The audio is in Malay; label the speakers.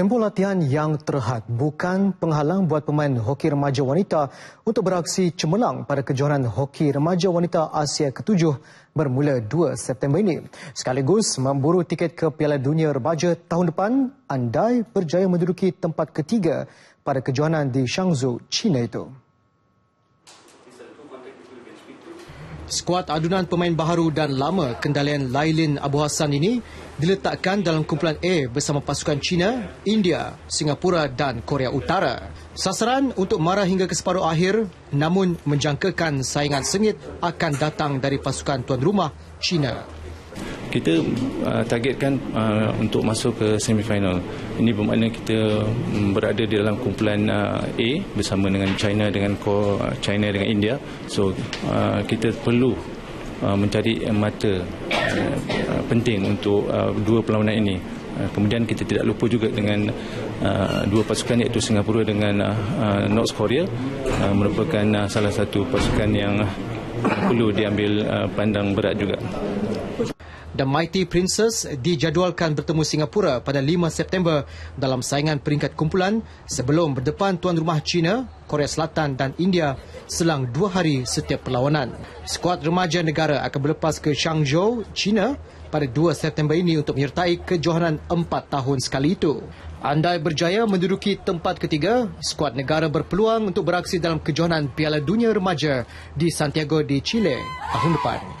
Speaker 1: Tempoh latihan yang terhad bukan penghalang buat pemain hoki remaja wanita untuk beraksi cemerlang pada kejohanan hoki remaja wanita Asia ke-7 bermula 2 September ini. Sekaligus memburu tiket ke Piala Dunia Remaja tahun depan andai berjaya menduduki tempat ketiga pada kejohanan di Shangzhou, China itu. Skuad adunan pemain baharu dan lama kendalian Lailin Abu Hassan ini diletakkan dalam kumpulan A bersama pasukan China, India, Singapura dan Korea Utara. Sasaran untuk marah hingga ke separuh akhir namun menjangkakan saingan sengit akan datang dari pasukan tuan rumah China
Speaker 2: kita uh, targetkan uh, untuk masuk ke semifinal. Ini bermakna kita um, berada di dalam kumpulan uh, A bersama dengan China dengan uh, China dengan India. So uh, kita perlu uh, mencari mata uh, uh, penting untuk uh, dua perlawanan ini. Uh, kemudian kita tidak lupa juga dengan uh, dua pasukan iaitu Singapura dengan uh, North Korea uh, merupakan uh, salah satu pasukan yang perlu diambil uh, pandang berat juga.
Speaker 1: The Mighty Princess dijadualkan bertemu Singapura pada 5 September dalam saingan peringkat kumpulan sebelum berdepan tuan rumah China, Korea Selatan dan India selang dua hari setiap perlawanan. Skuad remaja negara akan berlepas ke Shangzhou, China pada 2 September ini untuk menyertai kejohanan empat tahun sekali itu. Andai berjaya menduduki tempat ketiga, skuad negara berpeluang untuk beraksi dalam kejohanan Piala Dunia Remaja di Santiago di Chile tahun depan.